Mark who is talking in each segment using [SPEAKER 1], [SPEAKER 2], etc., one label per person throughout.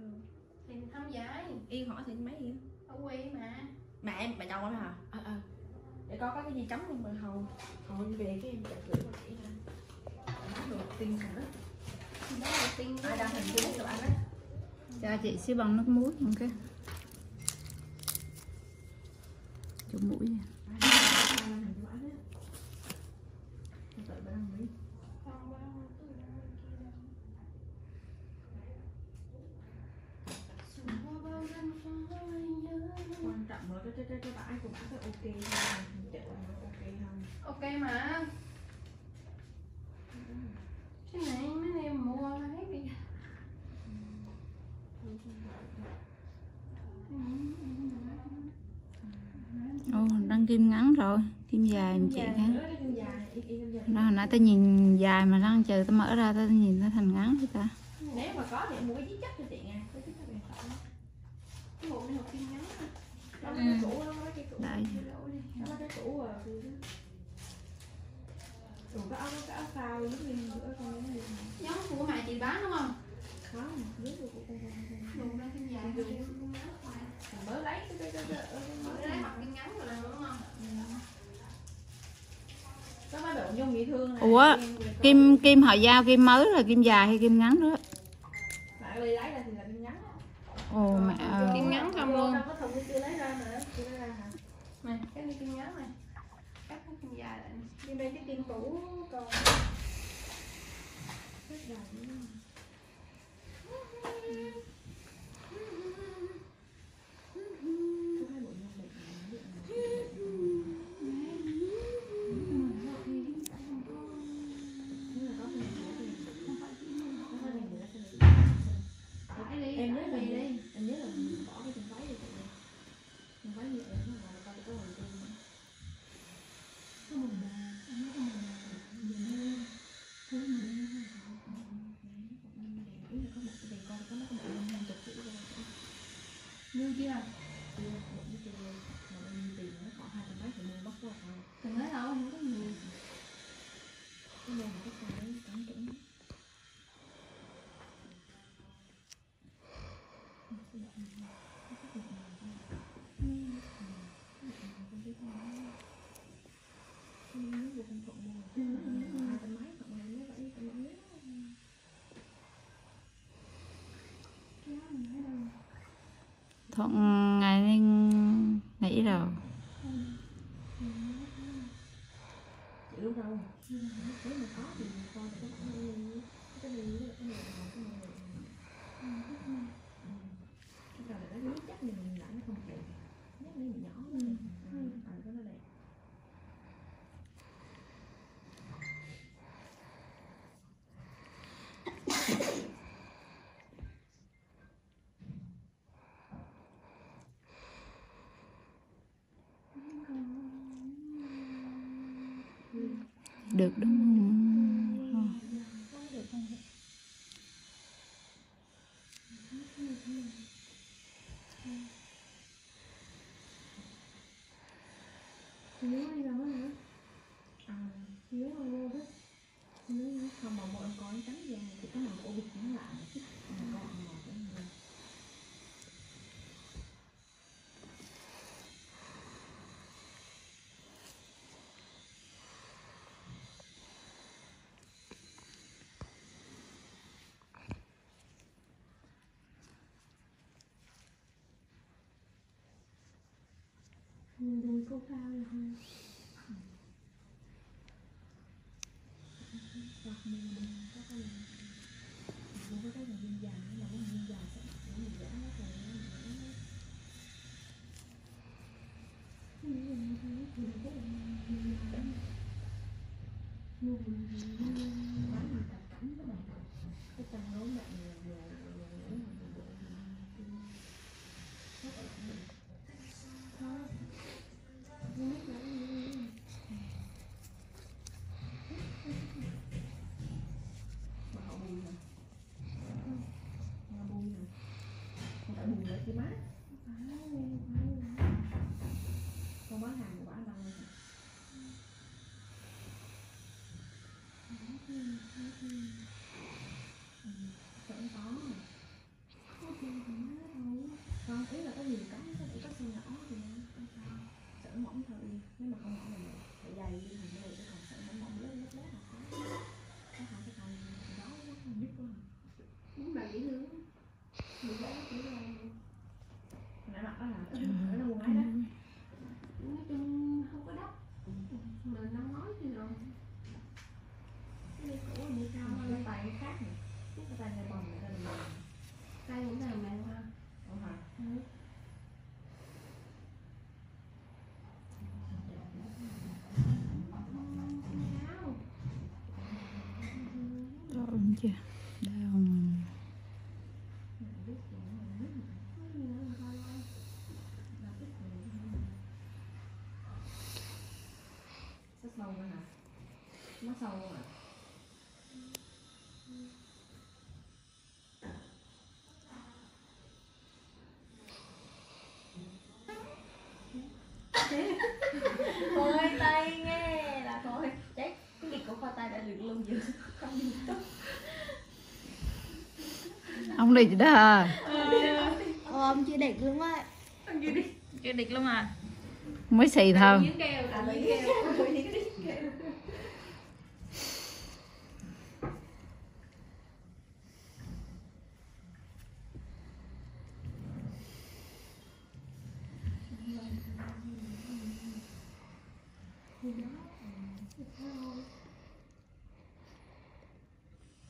[SPEAKER 1] thường.
[SPEAKER 2] Thì không giải
[SPEAKER 1] yên hỏi thì mấy gì
[SPEAKER 2] ở quê mà.
[SPEAKER 1] Bà em bà chồng em hả? Ờ ờ. Để coi có cái gì chấm không bà hầu hầu về cái em chặt gửi qua chị ra. Bán đồ tinh thần đó
[SPEAKER 2] đó là tin
[SPEAKER 1] ai đang thành phố đồ ăn á
[SPEAKER 3] cho chị xíu bằng nước muối ok. Chục mũi nè.
[SPEAKER 1] ai đang thành phố ăn á tự bà đang nghĩ
[SPEAKER 2] Không, bao nhiêu thứ là bên kia đâu. Xuân hoa bao năm pháo nhớ.
[SPEAKER 1] quan trọng là cái cái cái cái bãi của bạn phải ok không chợ nó ok
[SPEAKER 2] ok mà. Cái này mấy em mua lấy đi.
[SPEAKER 3] Ồ, đang kim ngắn rồi. Kim dài mà chị ngắn. Đó hồi nãy tao nhìn dài mà đang chờ tao mở ra tao nhìn nó thành ngắn vậy ta.
[SPEAKER 1] Nếu mà có thì em mua cái chắc cho chị nha. Cái
[SPEAKER 2] bộ này học kim ngắn.
[SPEAKER 1] Đó cũ đó đó cũ. À từ đó Ủa cái áo cái áo phao nó liền giữa con nó liền
[SPEAKER 2] giống của mẹ chị bán đúng không
[SPEAKER 1] không dưới của cô con
[SPEAKER 2] dùng ra kim dài
[SPEAKER 1] Dùng. mới lấy cái cái cái cái
[SPEAKER 2] mới lấy học kim ngắn rồi là đúng không
[SPEAKER 1] có mấy độ nhung bị thương này
[SPEAKER 3] Ủa, kim kim họ giao kim mới là kim dài hay kim ngắn đó
[SPEAKER 1] lại lấy ra thì là kim ngắn
[SPEAKER 3] ồ mẹ
[SPEAKER 2] Kim ngắn không luôn.
[SPEAKER 1] trong cái thùng chưa lấy ra mà chưa lấy ra hả
[SPEAKER 2] này cái này kim ngắn này cắt cái kim dài lại.
[SPEAKER 1] Nhưng đây cái kim cũ còn. Rất dài
[SPEAKER 3] thuận ngày nên nghĩ rồi.
[SPEAKER 1] Chị lúc đâu nếu mà có thì coi là cái bản này cái này cái này cái này cái này cái này là nó chắc mình lại nó không đẹp nhất nó nhỏ nữa ừ. cái nó đẹp
[SPEAKER 3] được đúng không
[SPEAKER 1] nhớ đi đâu nữa à nhớ không mua đó nhớ không mà mọi con trắng vàng thì cái màu của vịt nó lạ một chút mà con màu của người không cô là hơn hoặc mình có cái là mình có cái là viên dài là cái viên dài sẽ nó mình giả nó rồi nó mình vẽ nó những người thì nó rất là nhiều dài mua bán mình tập cảnh các bạn cái chân nấu mẹ nhiều nhiều nhiều nhiều nhiều nhiều rất là khó rất là mà họ bùi hả? Họ bùi hả? Họ phải bùi lại chị má Con bán hàng của bà đâu rồi Vẫn có Bị gãy chỉ là nãy mặt đó là ở đâu ngoài đó
[SPEAKER 2] nói chung không có đắp mà năm nói thì rồi cái này cũ đi cao
[SPEAKER 1] cái
[SPEAKER 2] hơn
[SPEAKER 1] tay khác này cái tay này bồng này là
[SPEAKER 2] tay cũng làm mềm ha
[SPEAKER 1] không hả
[SPEAKER 2] ừ. Áo.
[SPEAKER 3] Rồi chưa đau mà.
[SPEAKER 1] biết gì nữa mà biết
[SPEAKER 2] Có gì nữa mà thôi thôi.
[SPEAKER 1] là biết gì rất sâu nữa hả nó sâu không ạ thôi tay nghe là thôi chết cái việc của khoai tay đã được lưu giữ trong youtube
[SPEAKER 3] ông đi đó à
[SPEAKER 2] Ôm chưa đẹp luôn á.
[SPEAKER 3] Chưa địch luôn à? Mới xì thôi.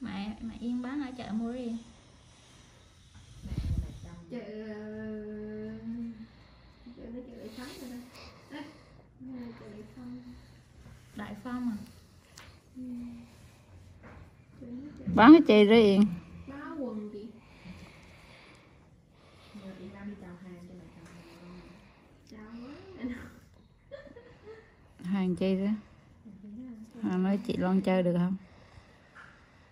[SPEAKER 3] mẹ mẹ yên bán ở chợ mua đi
[SPEAKER 2] chợ chợ nó chợ lại sắm rồi đó đấy Đây là chợ lại sắm
[SPEAKER 3] đại phong à
[SPEAKER 2] chợ nó chợ
[SPEAKER 3] bán cái chi đó yên
[SPEAKER 2] báo quần chị
[SPEAKER 1] Giờ chị ra đi chào hàng cho mẹ bán cái
[SPEAKER 2] chào quá anh
[SPEAKER 3] hàng chi đó hàng nói chị Loan chơi được không?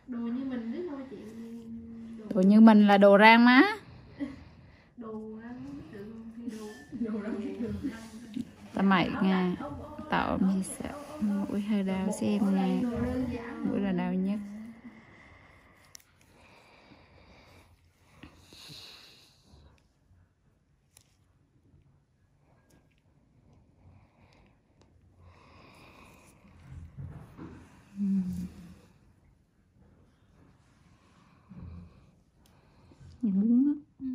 [SPEAKER 2] Đồ như mình đấy thôi chị đồ
[SPEAKER 3] đồ như mình là đồ rang má.
[SPEAKER 2] Đồ ăn đồ
[SPEAKER 1] đồ đâu
[SPEAKER 3] ta mày nha tạo như sợ mũi hơi đau xem nha. Mũi là đau nhất. Nhìn bún á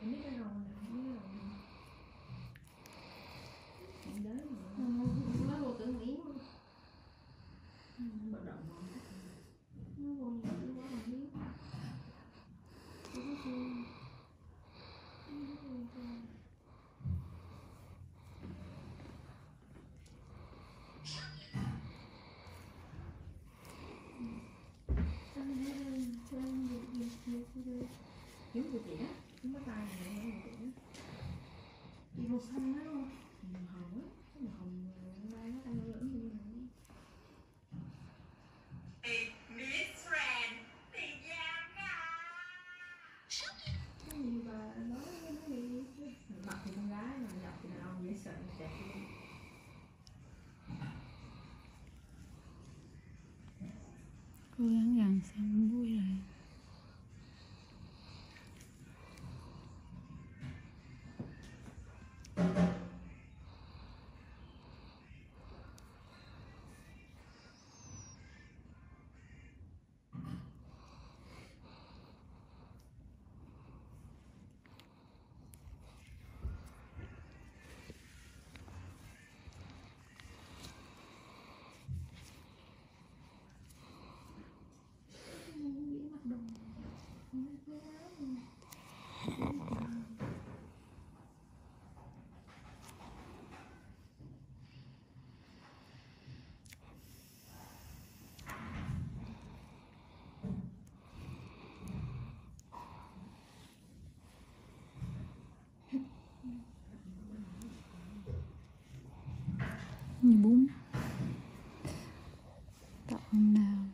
[SPEAKER 1] em biết cái đầu này không biết đầu này em đến
[SPEAKER 2] Ừ, nó đồ tưởng miếng
[SPEAKER 1] bận động mà
[SPEAKER 2] nó đồ nhiều quá mà miếng Đúng chưa?
[SPEAKER 1] Kiếm của chị tay này kiếm của chị
[SPEAKER 2] màu xanh đó
[SPEAKER 1] màu hồng á cái màu hồng mai nó đang lưỡng như này
[SPEAKER 2] Cái gì bà nói cái đó thì
[SPEAKER 1] mặt thì con gái mà dọc thì đàn ông dễ sợ đẹp
[SPEAKER 3] cố gắng gần xem vui rồi
[SPEAKER 2] miếng mặc đồ Cái áo này
[SPEAKER 3] như bún. Tạo nào